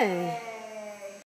哎。